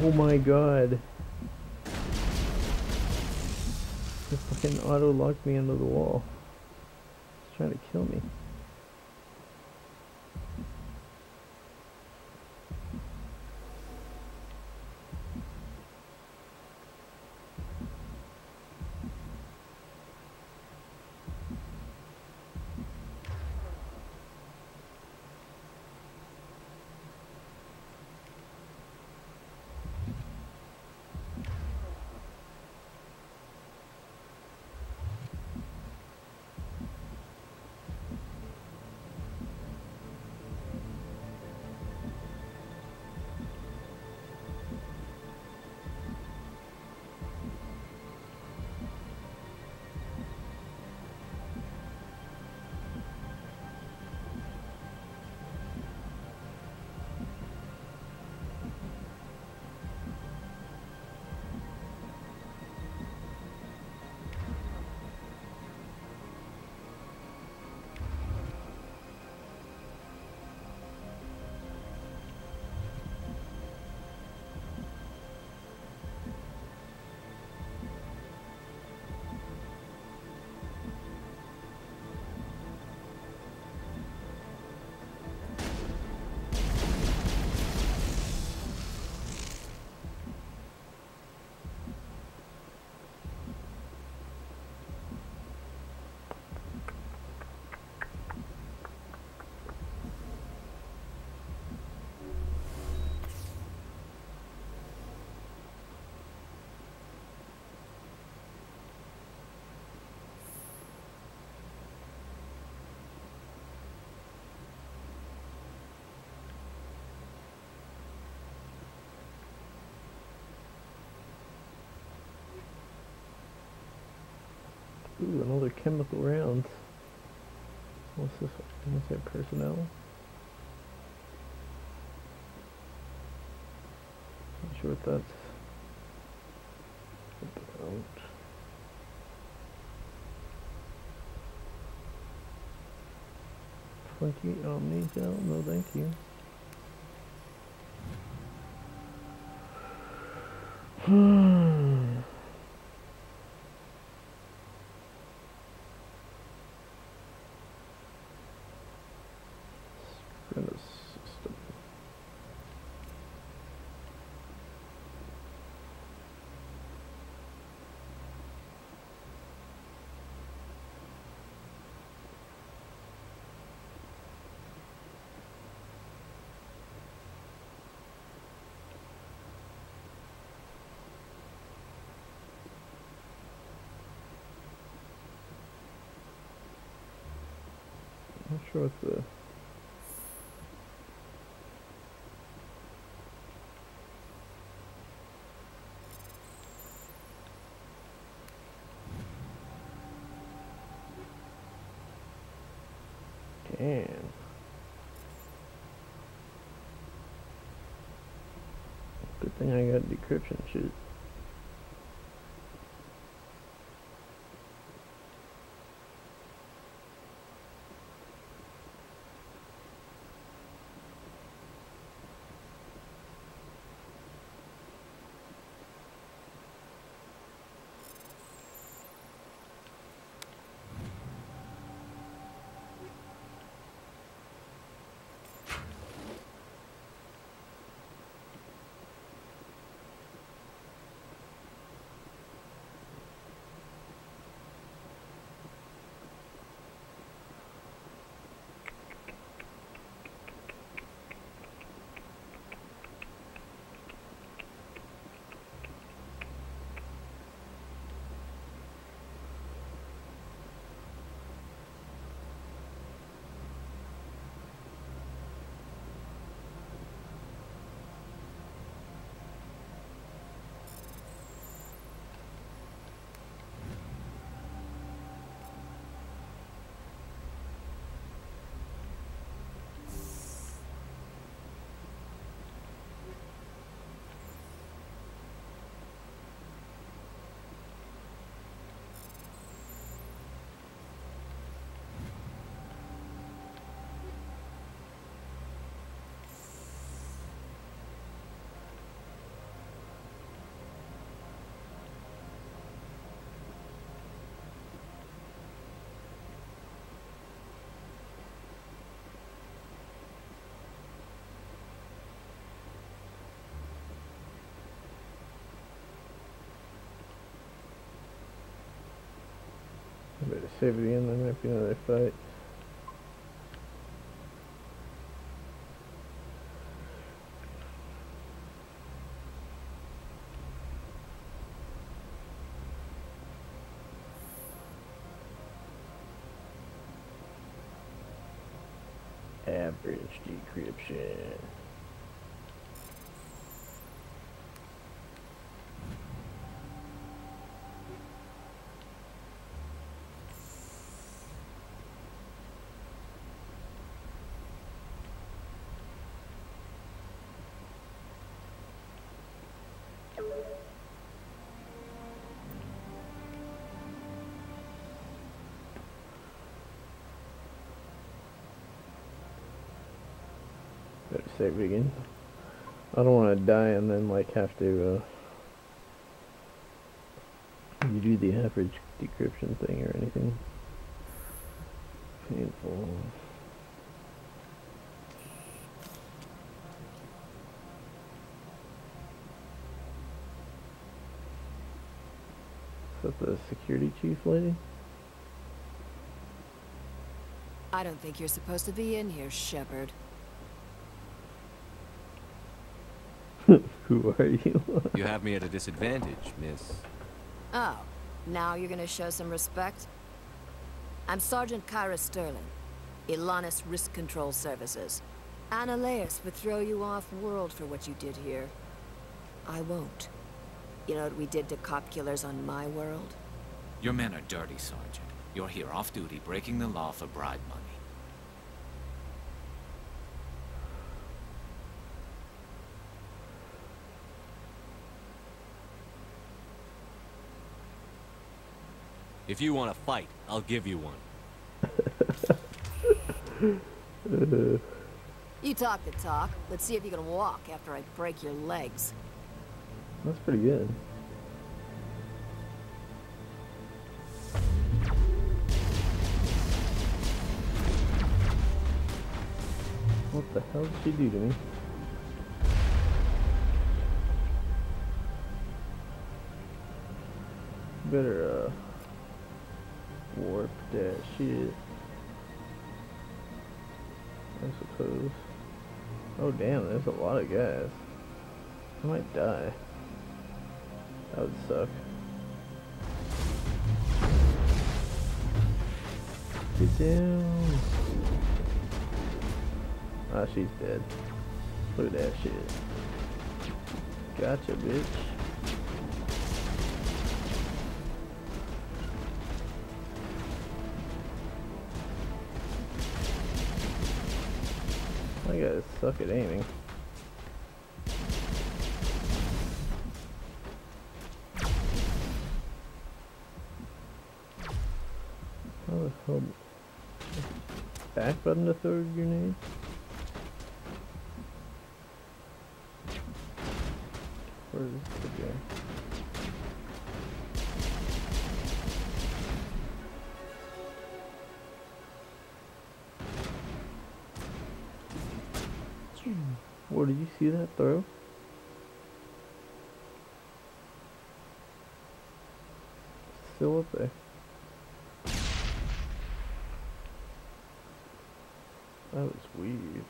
Oh my god. It fucking auto locked me into the wall. It's trying to kill me. Ooh, another chemical round. What's this? What's that personnel? Not sure what that's about. Twenty Omni gel? No, thank you. Hmm. What the Damn. Good thing I got decryption shit. It again, there might be another fight. Average decryption. Save it again. I don't want to die and then like have to uh, you do the average decryption thing or anything. Painful. Is that the security chief lady? I don't think you're supposed to be in here, Shepard. Who are you? You have me at a disadvantage, miss. Oh, now you're gonna show some respect? I'm Sergeant Kaira Stirling, Elanus Risk Control Services. Anoleis would throw you off world for what you did here. I won't. You know what we did to cop killers on my world? Your men are dirty, Sergeant. You're here off duty, breaking the law for bribe money. If you want to fight, I'll give you one. You talk the talk. Let's see if you can walk after I break your legs. That's pretty good. What the hell did she do to me? Better, uh, warp that shit. I suppose. Oh damn, there's a lot of guys. I might die. That would suck. Get down. Ah, she's dead. Look at that shit. Gotcha, bitch. I gotta suck at aiming. How the hell? Back button to throw a grenade? Where is the guy? Whoa, did you see that throw? Still up there. That was weird.